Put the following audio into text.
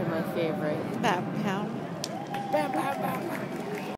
are my favorite. Bat pound. Bat